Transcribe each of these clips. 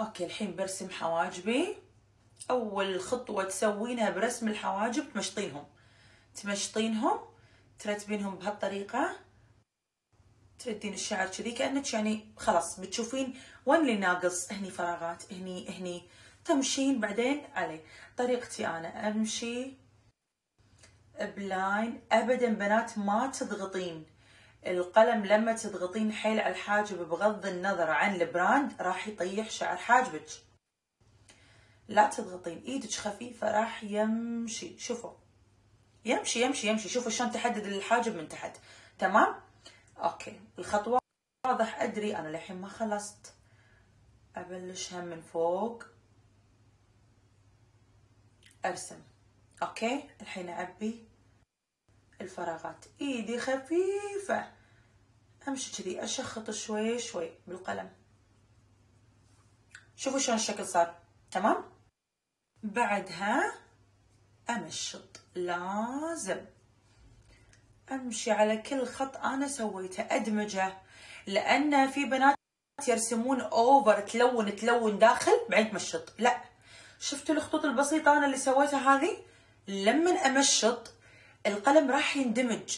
okay الحين برسم حواجبي. أول خطوة تسوينها برسم الحواجب تمشطينهم. تمشطينهم ترتبينهم بهالطريقة. تردين الشعر كذي كأنك يعني خلاص بتشوفين وين اللي ناقص. هني فراغات هني هني. تمشين بعدين عليه. طريقتي أنا أمشي. ب line ابدا بنات ما تضغطين. القلم لما تضغطين حيل على الحاجب بغض النظر عن ال brand راح يطيح شعر حاجبك. لا تضغطين إيدك خفيفة راح يمشي. شوفوا. يمشي يمشي يمشي. شوفوا شلون تحدد الحاجب من تحت. تمام؟ okay. الخطوة واضح. ادري أنا للحين ما خلصت. ابلشها من فوق. ارسم. okay. الحين اعبي الفراغات. ايدي خفيفة. أمشي كذي أشخط شوي شوي بالقلم. شوفوا شلون الشكل صار. تمام؟ بعدها امشط لازم. أمشي على كل خط أنا سويته. أدمجه. لأن في بنات يرسمون اوفر تلون تلون داخل بعدين تمشط. لا. شفتوا الخطوط البسيطة أنا اللي سويتها هذه؟ لما أمشط القلم راح يندمج.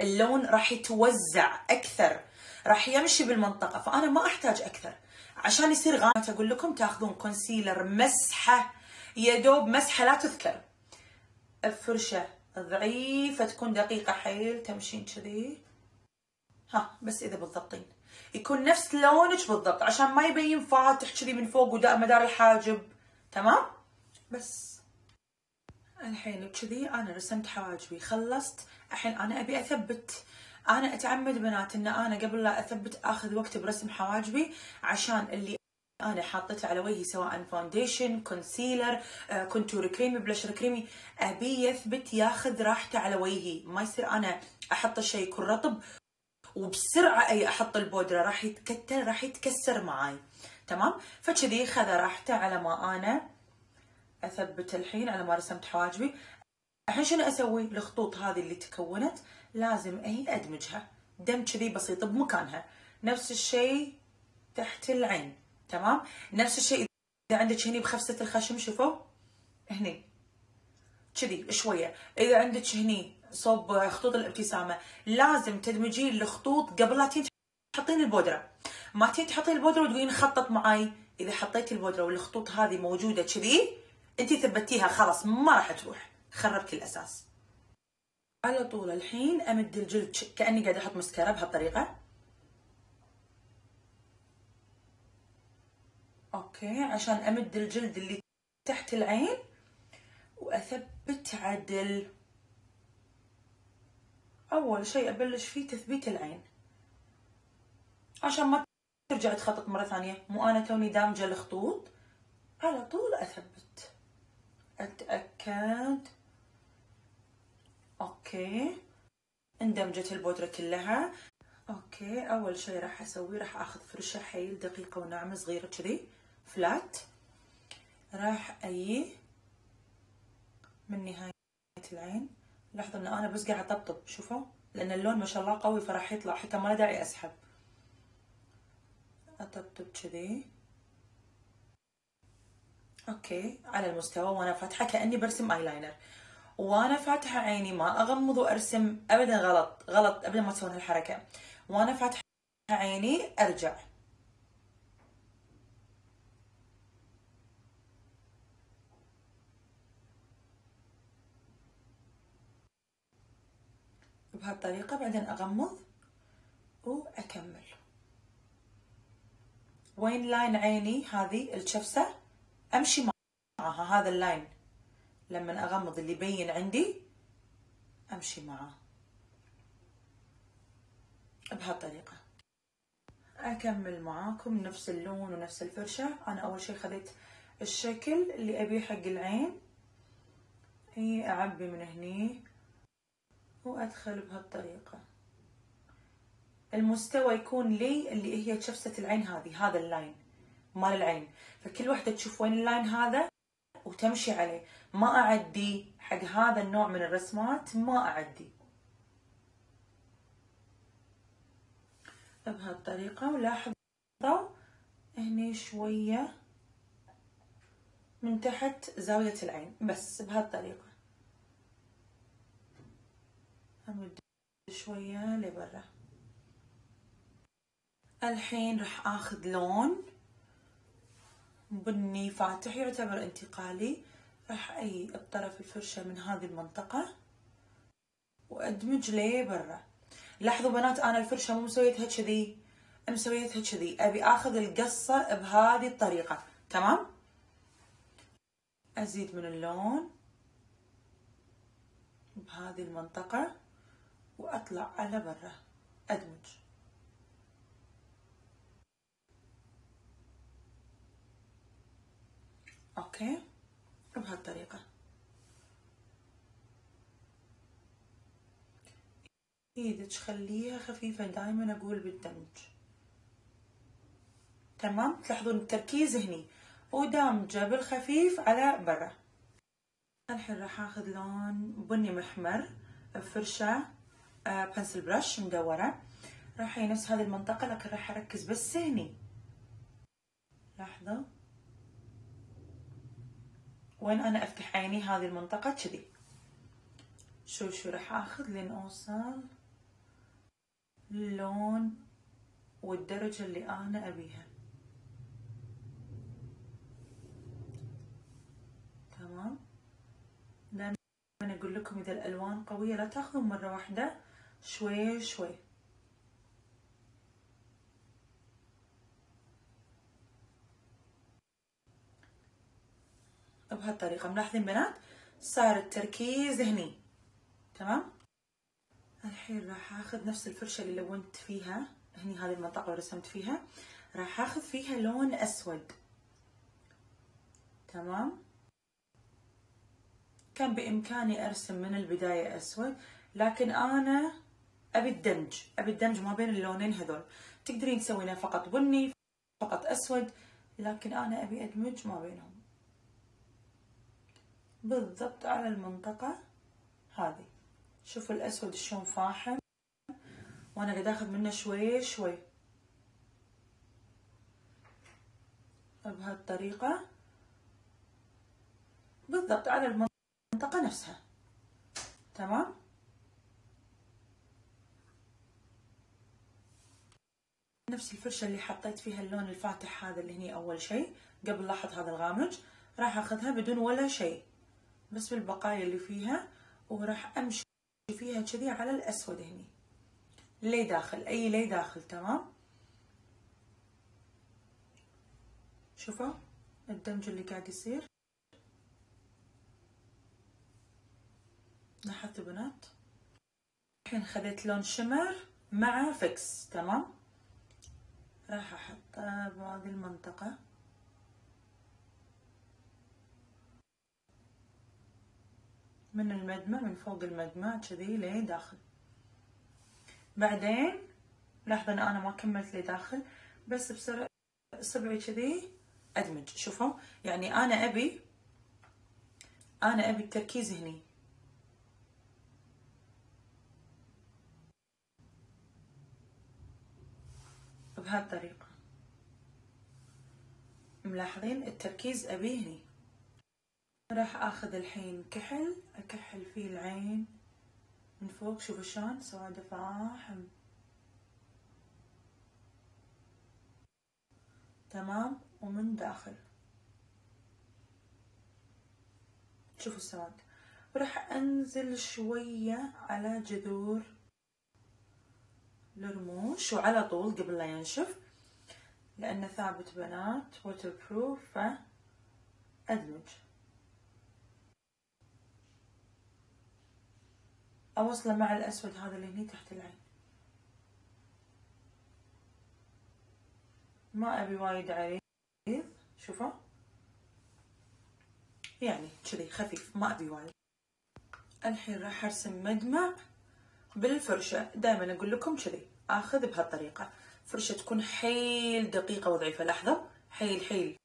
اللون راح يتوزع أكثر راح يمشي بالمنطقة فأنا ما أحتاج أكثر. عشان يصير غامق أقول لكم تاخذون كونسيلر مسحة يا دوب مسحة لا تذكر. الفرشة ضعيفة تكون دقيقة حيل تمشين كذي. ها بس إذا بالضبطين. يكون نفس لونك بالضبط عشان ما يبين فاتح كذي من فوق مدار الحاجب. تمام؟ بس. الحين كذي أنا رسمت حواجبي خلصت. الحين أنا أبي أثبت. أنا أتعمد بنات ان أنا قبل لا أثبت أخذ وقت برسم حواجبي عشان اللي أنا حاطته على وجهي سواء foundation concealer contour كريمي بلشر كريمي أبي يثبت ياخذ راحته على وجهي. ما يصير أنا أحط الشيء يكون رطب وبسرعة أي أحط البودرة. راح يتكتل راح يتكسر معاي. تمام؟ فكذي خذ راحته على ما أنا أثبت الحين على ما رسمت حواجبي. الحين شنو أسوي؟ الخطوط هذه اللي تكونت لازم هي أدمجها. دم كذي بسيط بمكانها. نفس الشيء تحت العين تمام؟ نفس الشيء إذا عندك هني بخفسة الخشم شوفوا. هني. كذي شوية. إذا عندك هني صوب خطوط الابتسامة لازم تدمجين الخطوط قبل لا تحطين البودرة. ما تين تحطين البودرة وتقولين خطط معاي. إذا حطيتي البودرة والخطوط هذه موجودة كذي انت ثبتيها خلاص ما راح تروح. خربتي الاساس على طول الحين أمد الجلد كأني قاعدة أحط مسكرة بهالطريقة. أوكي عشان أمد الجلد اللي تحت العين وأثبت عدل. أول شيء أبلش فيه تثبيت العين. عشان ما ترجع تخطط مرة ثانية. مو أنا توني دامجة الخطوط. على طول أثبت. أتأكد. okay. اندمجت البودرة كلها. okay أول شيء راح اسويه راح أخذ فرشة حيل دقيقة وناعمة صغيرة كذي. flat راح أي من نهاية العين. لاحظوا إن أنا بس قاعد أطبطب شوفوا. لأن اللون ما شاء الله قوي فراح يطلع. حتى ما له داعي أسحب. أطبطب كذي. okay على المستوى وأنا فاتحة كأني برسم ايلاينر وأنا فاتحة عيني ما أغمض وأرسم ابدا غلط غلط ابدا ما تسوون هالحركه وأنا فاتحة عيني أرجع. بهالطريقة بعدين أغمض وأكمل. وين line عيني؟ هذه الشفسة. أمشي معها هذا ال line. لما أغمض اللي يبين عندي أمشي معاه بهالطريقة. أكمل معاكم نفس اللون ونفس الفرشة. أنا أول شيء خذيت الشكل اللي أبيه حق العين. هي أعبي من هني وأدخل بهالطريقة. المستوى يكون لي اللي هي شفسة العين هذه هذا ال line مال العين. فكل وحدة تشوف وين ال line هذا وتمشي عليه. ما أعدي حق هذا النوع من الرسمات ما أعدي. بهالطريقة ولاحظوا هني شوية من تحت زاوية العين بس بهالطريقة. أمد شوية لبرا. الحين راح آخذ لون. بني فاتح يعتبر انتقالي. راح أي الطرف الفرشة من هذه المنطقة وادمج ليه برا. لاحظوا بنات أنا الفرشة مو مسويتها كذي. مسويتها كذي. أبي آخذ القصة بهذه الطريقة. تمام؟ أزيد من اللون بهذه المنطقة وأطلع على برا. أدمج. okay. بهالطريقة إيدك خليها خفيفة. دايما أقول بالدمج. تمام؟ تلاحظون التركيز هني. ودامجة بالخفيف على برا. الحين راح آخذ لون بني محمر بفرشة بنسل برش مدورة. راح نفس هذه المنطقة لكن راح أركز بس هني. لاحظوا؟ وين أنا أفتح عيني؟ هذه المنطقة كذي. شو شو راح آخذ لين أوصل؟ اللون والدرجة اللي أنا أبيها. تمام. دائما أقول لكم إذا الألوان قوية لا تاخذون مرة واحدة. شوي شوي. بهالطريقة ملاحظين بنات صار التركيز هني. تمام؟ الحين راح آخذ نفس الفرشة اللي لونت فيها. هني هذه المنطقة اللي رسمت فيها. راح آخذ فيها لون أسود. تمام؟ كان بإمكاني أرسم من البداية أسود لكن أنا أبي الدمج. أبي الدمج ما بين اللونين هذول. تقدرين تسوينه فقط بني فقط أسود لكن أنا أبي أدمج ما بينهم. بالضبط على المنطقة هذه. شوفوا الأسود شلون فاحم. وأنا قاعدة أخذ منه شوي شوي. بهالطريقة. بالضبط على المنطقة نفسها. تمام؟ نفس الفرشة اللي حطيت فيها اللون الفاتح هذا اللي هني أول شيء. قبل لاحظ هذا الغامج. راح أخذها بدون ولا شيء. بس بالبقايا اللي فيها وراح أمشي فيها كذي على الأسود هني. لي داخل أي لي داخل تمام؟ شوفوا الدمج اللي قاعد يصير. لاحظتوا بنات؟ الحين خذيت لون شمر مع فيكس تمام؟ راح احطه بهذه المنطقة. من المدمع من فوق المدمع كذي لداخل بعدين ان أنا ما كملت لداخل بس بسرعة صبعي كذي أدمج. شوفوا يعني أنا أبي أنا أبي التركيز هني. بهالطريقة. ملاحظين؟ التركيز ابيه هني. راح آخذ الحين كحل أكحل فيه العين من فوق. شوفوا شلون سواده فاحم تمام ومن داخل. شوفوا السواد. وراح أنزل شوية على جذور الرموش وعلى طول قبل لا ينشف لأنه ثابت بنات waterproof فأدمج. أوصله مع الأسود هذا اللي هني تحت العين. ما أبي وايد عريض. شوفوا. يعني كذي خفيف ما أبي وايد. الحين راح أرسم مدمع بالفرشة. دائما أقول لكم كذي آخذ بهالطريقة. فرشة تكون حيل دقيقة وضعيفة. لحظة حيل حيل.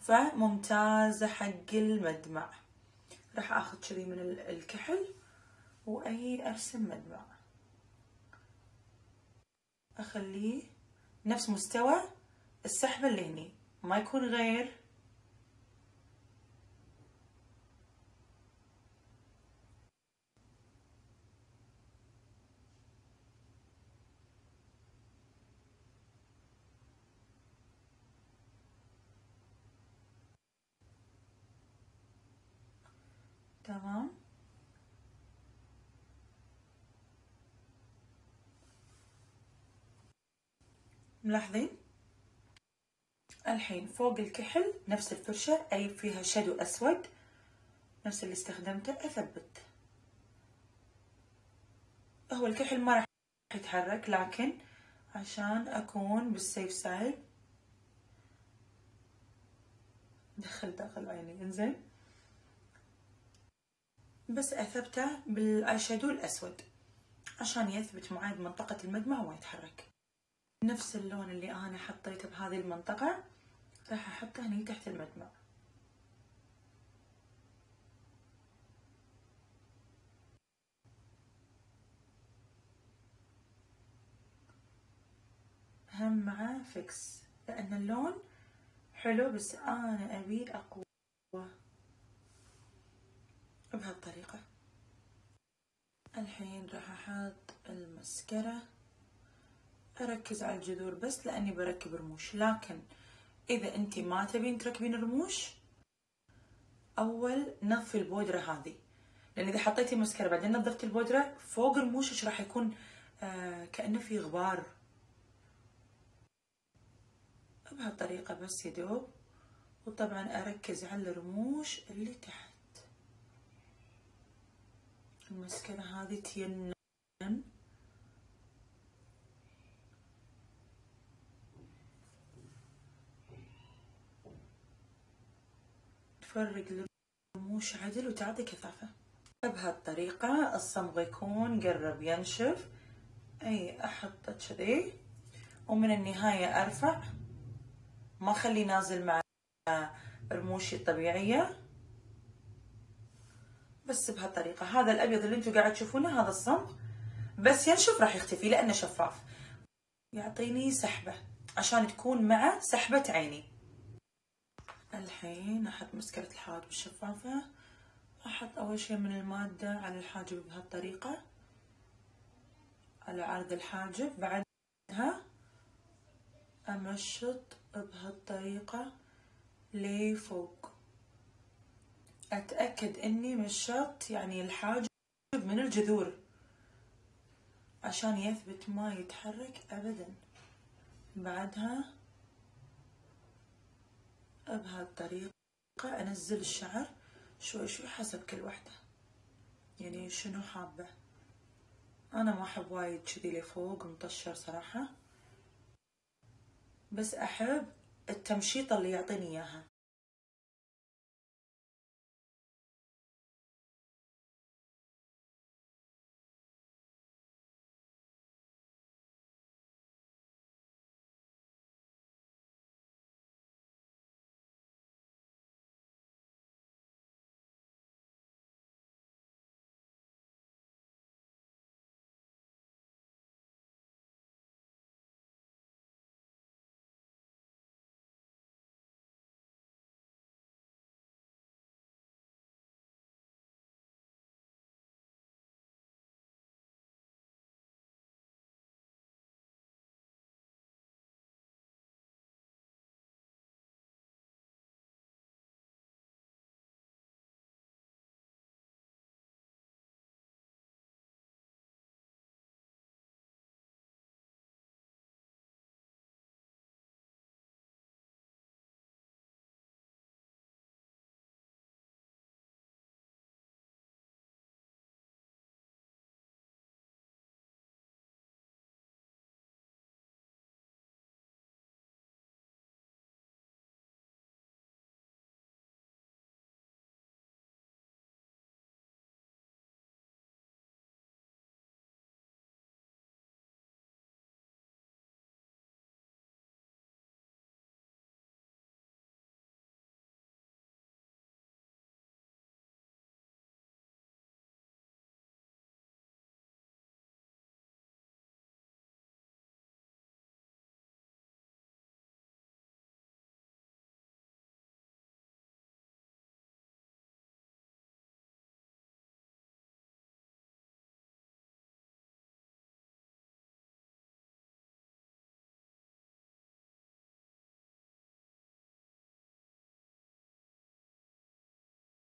فممتازة حق المدمع. راح آخذ كذي من الكحل. وأي أرسم مدمع. أخليه نفس مستوى السحب اللي هني. ما يكون غير. تمام. ملاحظين؟ الحين فوق الكحل نفس الفرشة أي فيها شادو أسود نفس اللي استخدمته أثبت. هو الكحل ما راح يتحرك لكن عشان أكون بالسيف سايد دخل داخل عيني إنزين. بس أثبته بالأي شادو الأسود عشان يثبت معي بمنطقة المدمع وما يتحرك. نفس اللون اللي أنا حطيته بهذه المنطقة راح أحطه هني تحت المدمع هم معاه فيكس لأن اللون حلو بس أنا أبي أقوى بهالطريقة. الحين راح أحط المسكرة. أركز على الجذور بس لأني بركب رموش. لكن إذا أنت ما تبين تركبين رموش أول نظفي البودرة هذه. لأن إذا حطيتي مسكرة بعدين نظفتي البودرة فوق رموشك راح يكون؟ آه كأنه في غبار. بهالطريقة بس يدوب وطبعا أركز على الرموش اللي تحت. المسكرة هذه تينن تفرق الرموش عدل وتعطي كثافة بهالطريقة الصمغ يكون قرب ينشف. أي أحطه كذي. ومن النهاية أرفع. ما أخليه نازل مع رموشي الطبيعية. بس بهالطريقة. هذا الأبيض اللي أنتم قاعد تشوفونه هذا الصمغ. بس ينشف راح يختفي لأنه شفاف. يعطيني سحبة. عشان تكون مع سحبة عيني. الحين أحط مسكرة الحاجب الشفافة أحط أول شي من المادة على الحاجب بهالطريقة. على عرض الحاجب. بعدها أمشط بهالطريقة لفوق. أتأكد إني مشط يعني الحاجب من الجذور عشان يثبت ما يتحرك أبدا. بعدها بهالطريقة أنزل الشعر شوي شوي حسب كل وحدة. يعني شنو حابة. أنا ما أحب وايد كذي لفوق مطشر صراحة. بس أحب التمشيطة اللي يعطيني إياها.